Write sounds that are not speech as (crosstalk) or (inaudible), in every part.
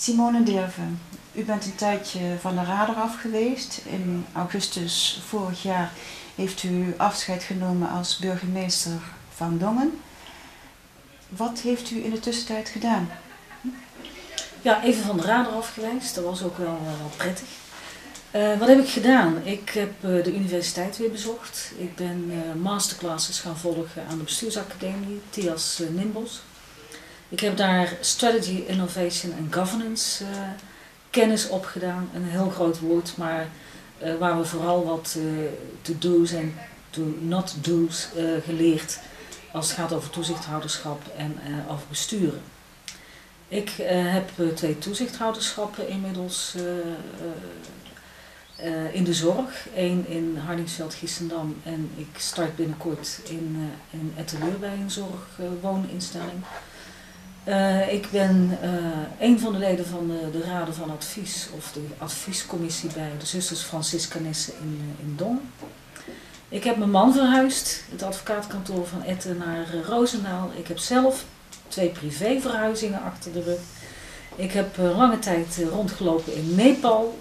Simone Derven, u bent een tijdje van de radar af geweest. In augustus vorig jaar heeft u afscheid genomen als burgemeester van Dongen. Wat heeft u in de tussentijd gedaan? Ja, even van de radar af geweest. Dat was ook wel, uh, wel prettig. Uh, wat heb ik gedaan? Ik heb uh, de universiteit weer bezocht. Ik ben masterclasses gaan volgen aan de bestuursacademie, TIAS Nimbos. Ik heb daar Strategy, Innovation en Governance kennis opgedaan. Een heel groot woord, maar waar we vooral wat to-do's en to-not-do's geleerd als het gaat over toezichthouderschap en over besturen. Ik uh, heb uh, twee toezichthouderschappen inmiddels uh, in de zorg. Eén in Hardingsveld, Giessendam en ik start binnenkort in, in Etteleur bij een zorgwooninstelling. Ik ben een van de leden van de, de, Raden van Advies of de adviescommissie bij de Zusters Franciscanissen in, in Dong. Ik heb mijn man verhuisd, het advocaatkantoor van Etten naar Roosendaal. Ik heb zelf twee privéverhuizingen achter de rug. Ik heb uh, lange tijd uh, rondgelopen in Nepal.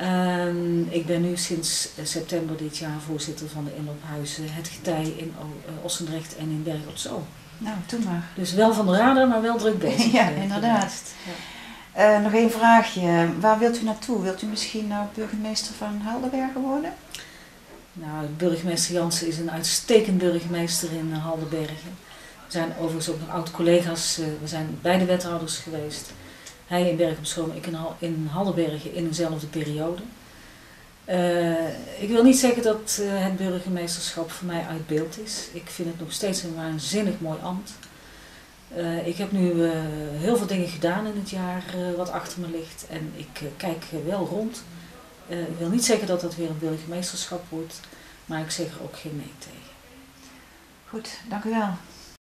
Uh, ik ben nu sinds eh, september dit jaar voorzitter van de inloophuizen Het Getij in Ossendrecht en in Berg op Zoom. Nou, toen maar. Dus wel van de radar, maar wel druk bezig. (laughs) ja, inderdaad. Ja. nog één vraagje. Waar wilt u naartoe? Wilt u misschien nou burgemeester van Helderbergen worden? Nou, burgemeester Jansen is een uitstekend burgemeester in Halderbergen. We zijn overigens ook nog oud-collega's. Eh, we zijn beide wethouders geweest. Hij in Berg op Zoom, ik in, Hal in Haldenbergen in dezelfde periode. Uh, ik wil niet zeggen dat uh, het burgemeesterschap voor mij uit beeld is. Ik vind het nog steeds een waanzinnig mooi ambt. Uh, ik heb nu heel veel dingen gedaan in het jaar wat achter me ligt. En ik kijk wel rond. ik wil niet zeggen dat dat weer een burgemeesterschap wordt. Maar ik zeg er ook geen nee tegen. Goed, dank u wel.